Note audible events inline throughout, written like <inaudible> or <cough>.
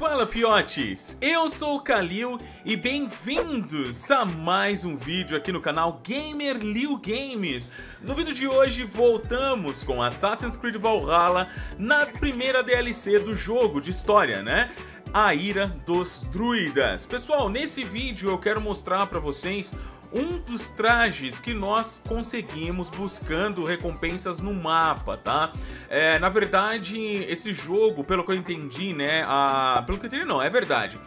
Fala fiotes, eu sou o Kalil e bem-vindos a mais um vídeo aqui no canal Gamer Liu Games. No vídeo de hoje voltamos com Assassin's Creed Valhalla na primeira DLC do jogo de história, né? A Ira dos Druidas. Pessoal, nesse vídeo eu quero mostrar para vocês um dos trajes que nós conseguimos buscando recompensas no mapa, tá? É, na verdade, esse jogo, pelo que eu entendi, né? A... Pelo que eu entendi, não, é verdade.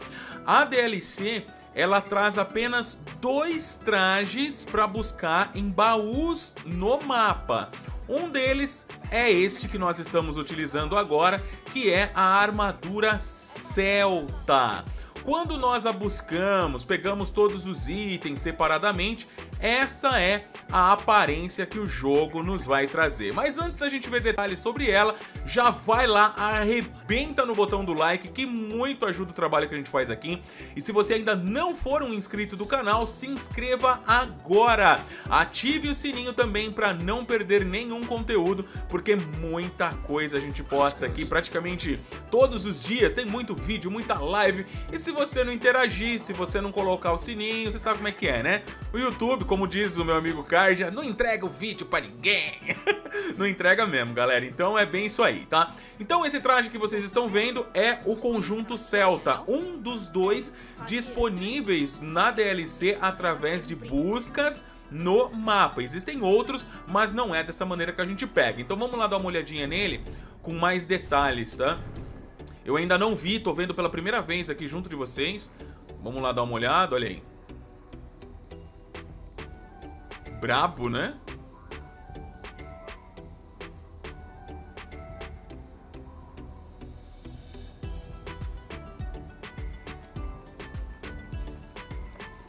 A DLC ela traz apenas dois trajes para buscar em baús no mapa. Um deles é este que nós estamos utilizando agora, que é a armadura Celta. Quando nós a buscamos, pegamos todos os itens separadamente, essa é a aparência que o jogo nos vai trazer. Mas antes da gente ver detalhes sobre ela, já vai lá, arrebenta no botão do like, que muito ajuda o trabalho que a gente faz aqui. E se você ainda não for um inscrito do canal, se inscreva agora. Ative o sininho também para não perder nenhum conteúdo, porque muita coisa a gente posta aqui praticamente todos os dias. Tem muito vídeo, muita live. E se você não interagir, se você não colocar o sininho, você sabe como é que é, né? O YouTube, como diz o meu amigo Cardia, não entrega o vídeo pra ninguém. <laughs> não entrega mesmo, galera. Então é bem isso aí, tá? Então esse traje que vocês estão vendo é o conjunto Celta, um dos dois disponíveis na DLC através de buscas no mapa. Existem outros, mas não é dessa maneira que a gente pega. Então vamos lá dar uma olhadinha nele com mais detalhes, tá? Eu ainda não vi, tô vendo pela primeira vez aqui junto de vocês. Vamos lá dar uma olhada, olha aí. Brabo, né?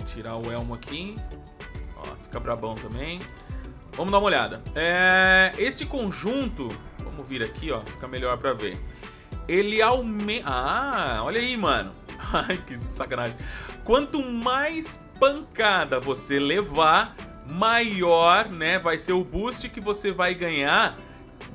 Tirar o elmo aqui. Ó, fica brabão também. Vamos dar uma olhada. É, este conjunto, vamos vir aqui, ó, fica melhor pra ver ele aumenta... Ah, olha aí, mano. <laughs> Ai, que sacanagem. Quanto mais pancada você levar, maior, né, vai ser o boost que você vai ganhar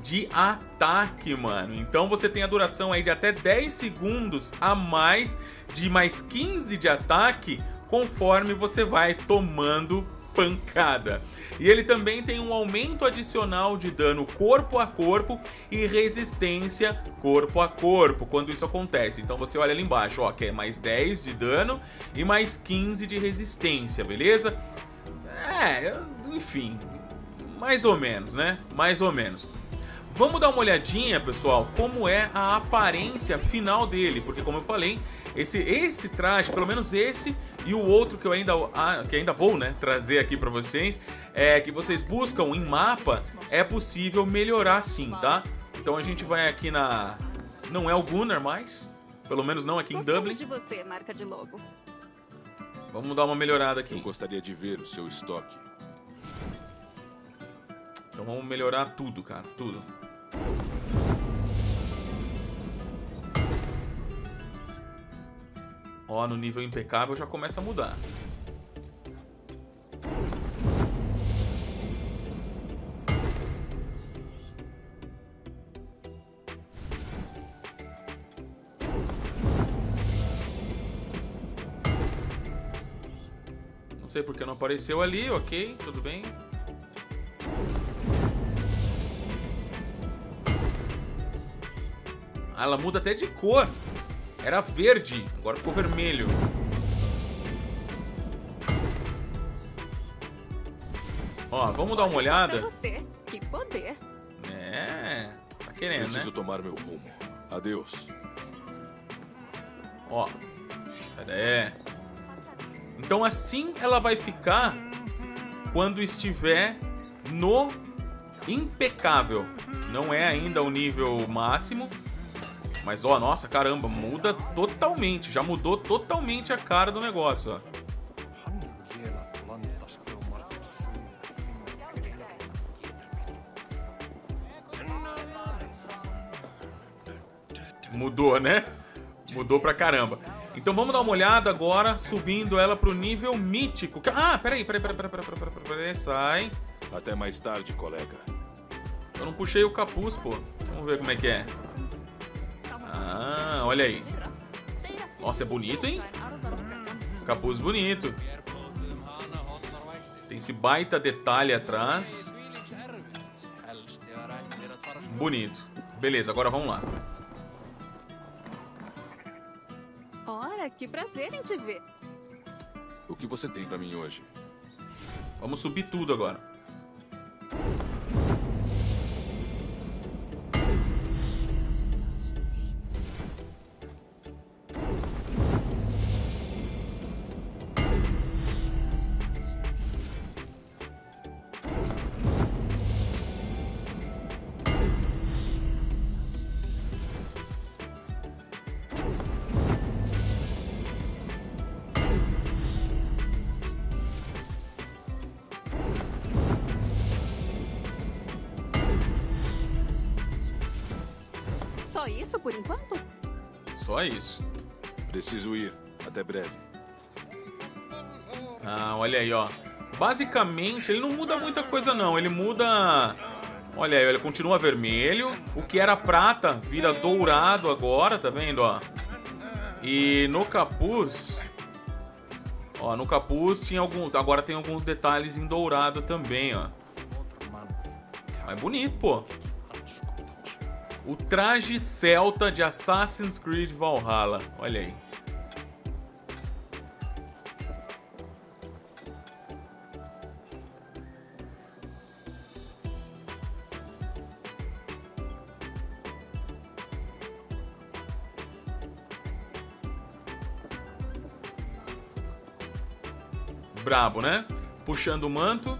de ataque, mano. Então você tem a duração aí de até 10 segundos a mais, de mais 15 de ataque, conforme você vai tomando pancada. E ele também tem um aumento adicional de dano corpo a corpo e resistência corpo a corpo quando isso acontece. Então você olha ali embaixo, ó, que é mais 10 de dano e mais 15 de resistência, beleza? É, enfim, mais ou menos, né? Mais ou menos. Vamos dar uma olhadinha, pessoal, como é a aparência final dele, porque como eu falei, esse, esse traje, pelo menos esse e o outro que eu ainda, ah, que ainda vou né, trazer aqui para vocês, é que vocês buscam em mapa, é possível melhorar sim, tá? Então a gente vai aqui na... Não é o Gunnar mais, pelo menos não aqui em Dublin. de você, marca de lobo. Vamos dar uma melhorada aqui. Eu gostaria de ver o seu estoque. Então vamos melhorar tudo, cara, tudo. Ó, no nível impecável já começa a mudar. Não sei porque não apareceu ali, ok, tudo bem. Ah, ela muda até de cor. Era verde, agora ficou vermelho. Ó, vamos dar uma olhada. Você. Que poder. É, tá querendo, Preciso né? tomar meu rumo. Adeus. Ó, é. Então assim ela vai ficar quando estiver no impecável. Não é ainda o nível máximo, mas, ó, nossa, caramba, muda totalmente. Já mudou totalmente a cara do negócio, ó. Mudou, né? Mudou pra caramba. Então vamos dar uma olhada agora, subindo ela pro nível mítico. Ah, peraí, peraí, peraí, peraí, peraí, peraí, peraí, peraí, sai. Até mais tarde, colega. Eu não puxei o capuz, pô. Vamos ver como é que é. Ah, olha aí. Nossa, é bonito, hein? Capuz bonito. Tem esse baita detalhe atrás. Bonito. Beleza, agora vamos lá. Que prazer em te ver. O que você tem pra mim hoje? Vamos subir tudo agora. Isso por enquanto? Só isso. Preciso ir. Até breve. Ah, olha aí, ó. Basicamente, ele não muda muita coisa, não. Ele muda... Olha aí, ele continua vermelho. O que era prata vira dourado agora, tá vendo, ó? E no capuz... Ó, no capuz tinha algum... Agora tem alguns detalhes em dourado também, ó. É bonito, pô. O traje celta de Assassin's Creed Valhalla. Olha aí. Brabo, né? Puxando o manto.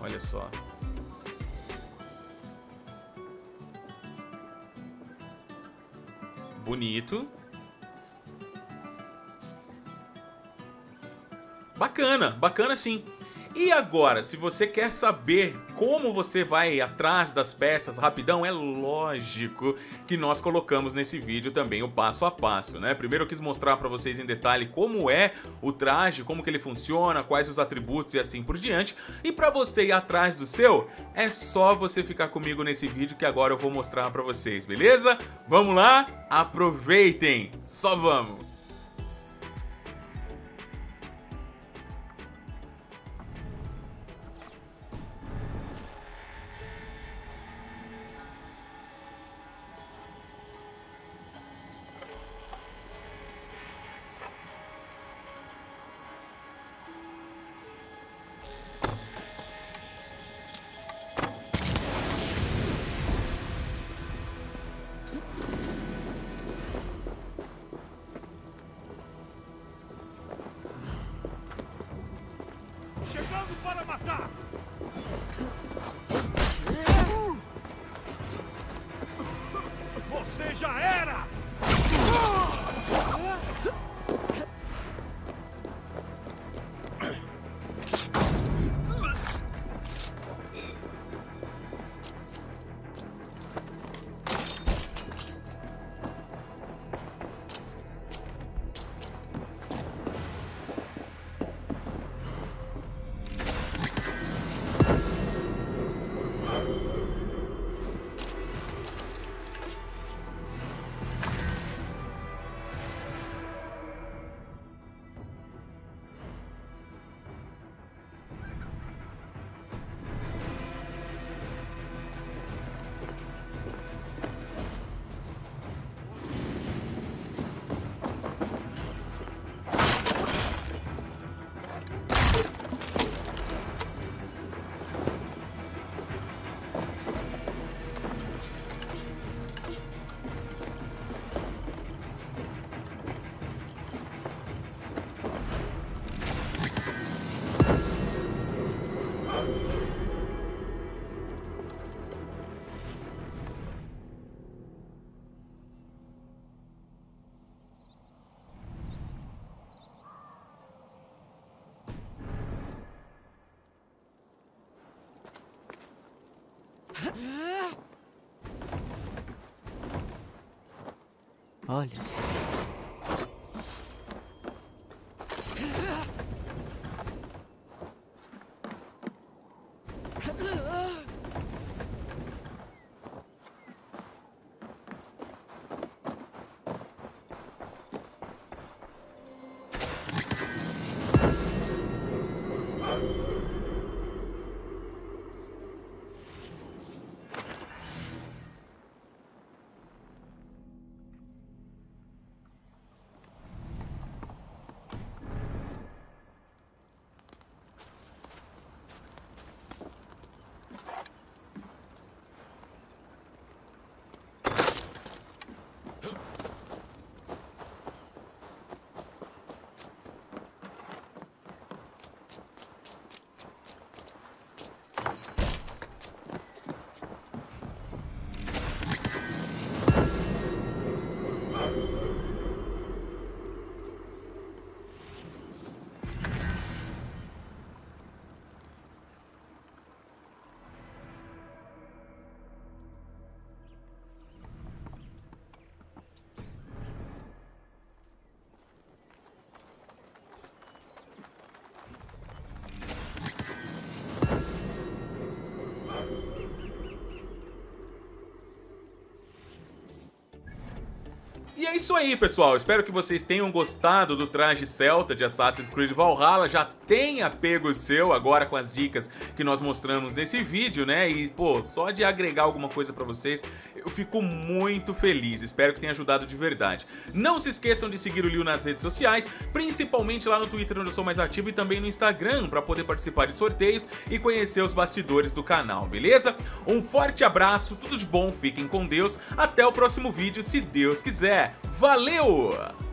Olha só. Bonito. Bacana, bacana sim. E agora, se você quer saber como você vai atrás das peças rapidão, é lógico que nós colocamos nesse vídeo também o passo a passo, né? Primeiro eu quis mostrar para vocês em detalhe como é o traje, como que ele funciona, quais os atributos e assim por diante. E para você ir atrás do seu, é só você ficar comigo nesse vídeo que agora eu vou mostrar para vocês, beleza? Vamos lá? Aproveitem! Só vamos! Olha só. Isso aí, pessoal. Espero que vocês tenham gostado do traje celta de Assassin's Creed Valhalla. Já tenha pego o seu agora com as dicas que nós mostramos nesse vídeo, né? E, pô, só de agregar alguma coisa pra vocês, eu fico muito feliz. Espero que tenha ajudado de verdade. Não se esqueçam de seguir o Liu nas redes sociais, principalmente lá no Twitter, onde eu sou mais ativo, e também no Instagram, para poder participar de sorteios e conhecer os bastidores do canal, beleza? Um forte abraço, tudo de bom, fiquem com Deus. Até o próximo vídeo, se Deus quiser. Valeu!